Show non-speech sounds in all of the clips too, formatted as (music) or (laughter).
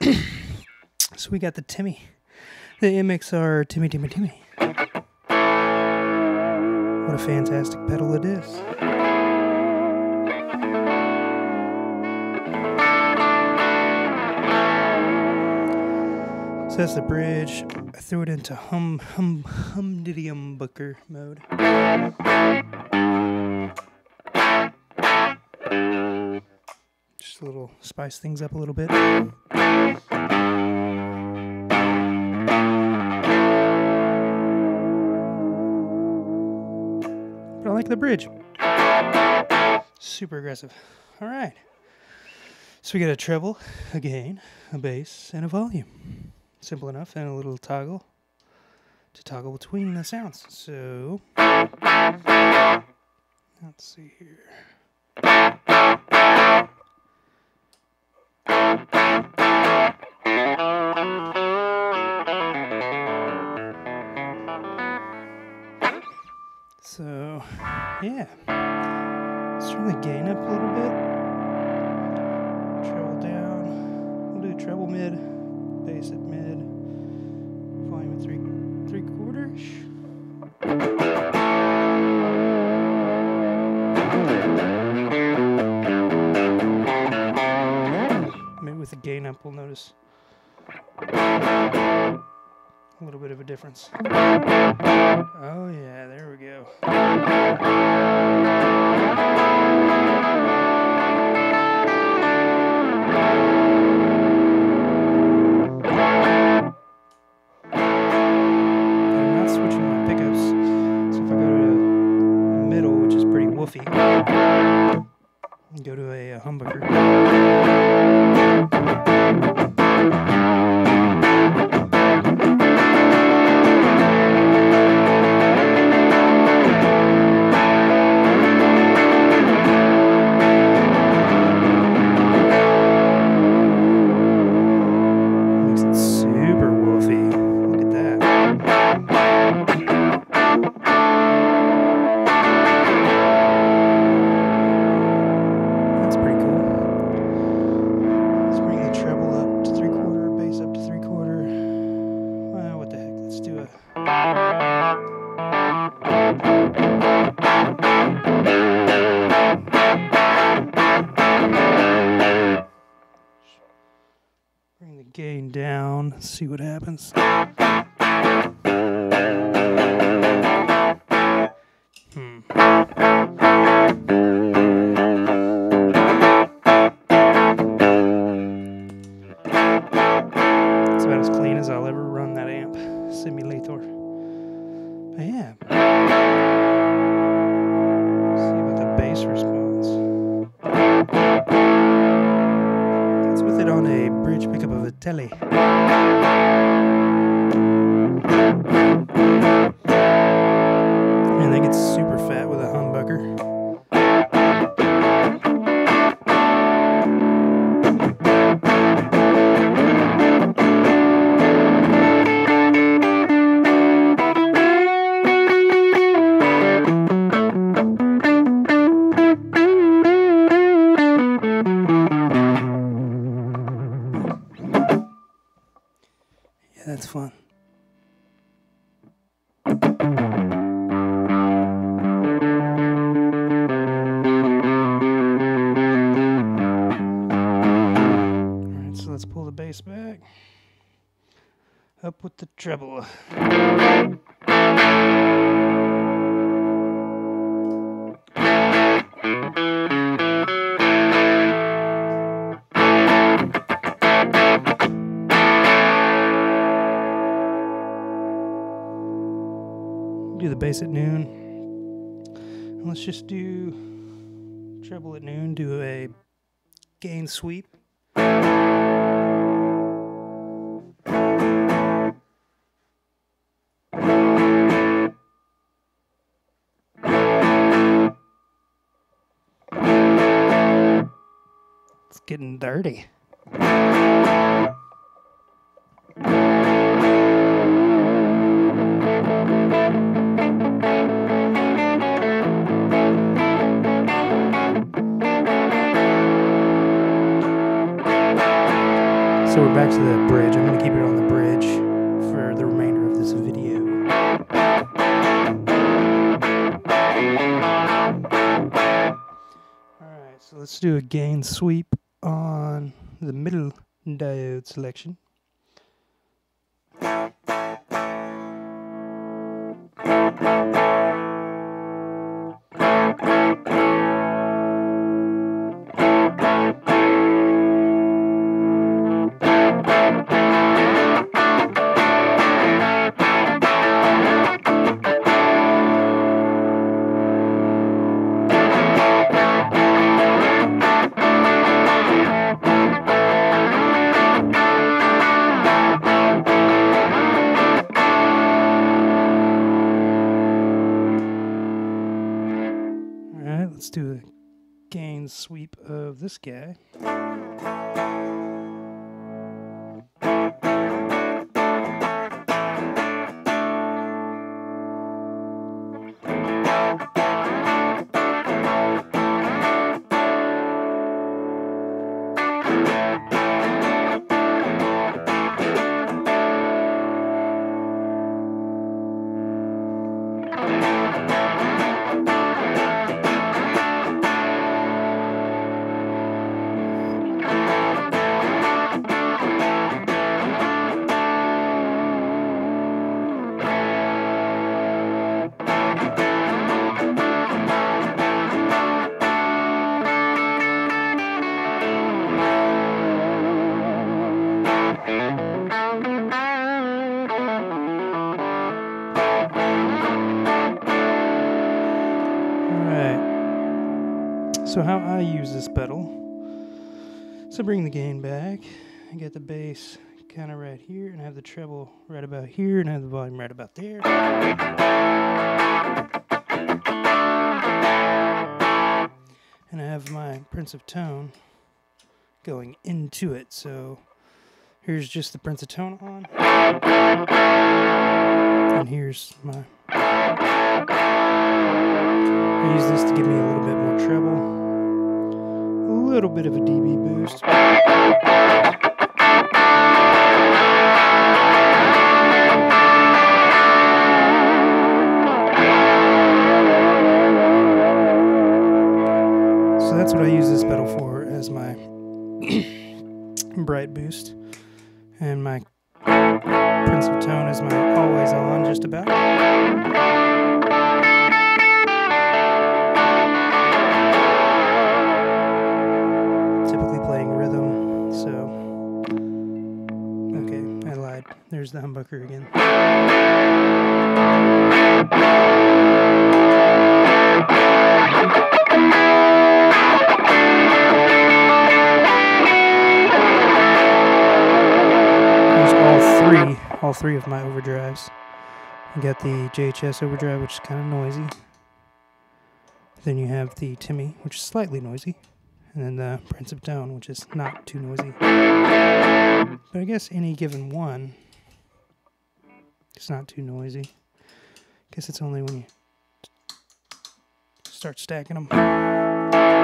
(clears throat) So we got the Timmy, the MXR Timmy Timmy Timmy. What a fantastic pedal it is. So that's the bridge. I threw it into hum hum humdidium booker mode. A little spice things up a little bit. But I like the bridge. Super aggressive. All right. So we got a treble, a gain, a bass, and a volume. Simple enough, and a little toggle to toggle between the sounds. So let's see here. Yeah. Let's turn the gain up a little bit. Treble down. We'll do treble mid, bass at mid, volume at three three quarters. Maybe with the gain up, we'll notice a little bit of a difference. Oh yeah, there we go. See what happens. Música that's fun. Alright, so let's pull the bass back. Up with the treble. At noon. And let's just do treble at noon, do a gain sweep. It's getting dirty. So we're back to the bridge. I'm going to keep it on the bridge for the remainder of this video. Alright, so let's do a gain sweep on the middle diode selection. Do a gain sweep of this guy. I use this pedal. So bring the gain back. I get the bass kind of right here, and have the treble right about here, and have the volume right about there. And I have my Prince of Tone going into it. So here's just the Prince of Tone on. And here's my I use this to give me a little bit little bit of a dB boost. So that's what I use this pedal for as my (coughs) bright boost, and my Prince of Tone is my always on, just about. There's the humbucker again. There's all three, all three of my overdrives. You got the JHS overdrive, which is kind of noisy. Then you have the Timmy, which is slightly noisy and then the Prince of Tone, which is not too noisy. But I guess any given one, it's not too noisy. Guess it's only when you start stacking them.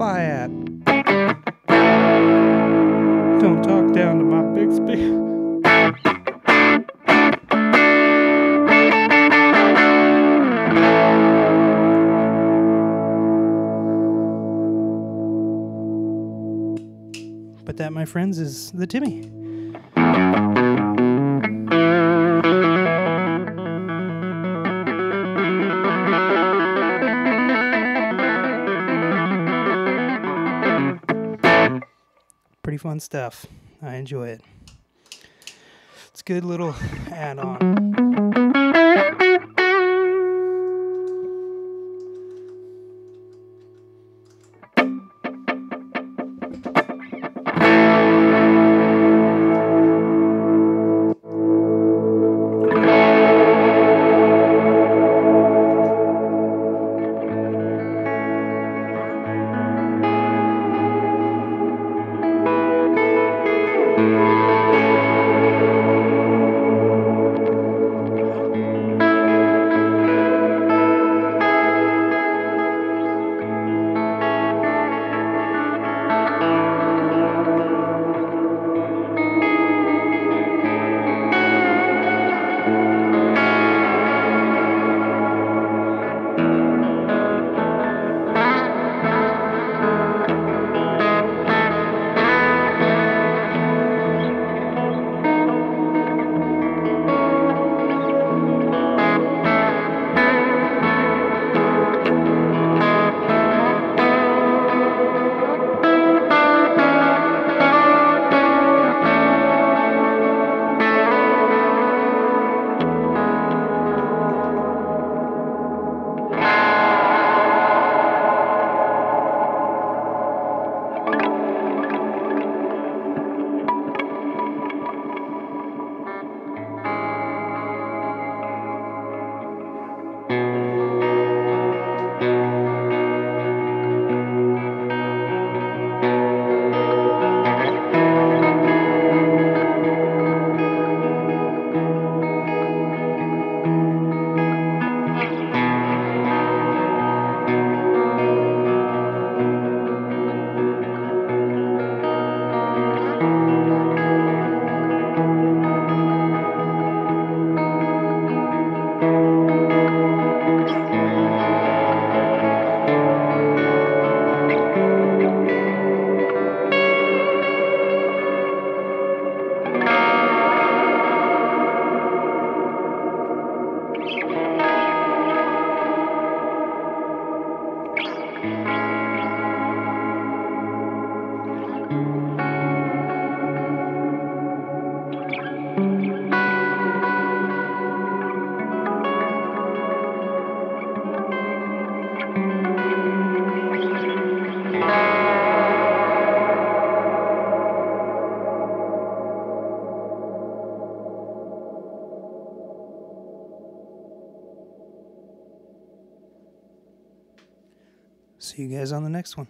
I at. Don't talk down to my speed. But that, my friends, is the Timmy. Fun stuff. I enjoy it. It's good little add guys on the next one.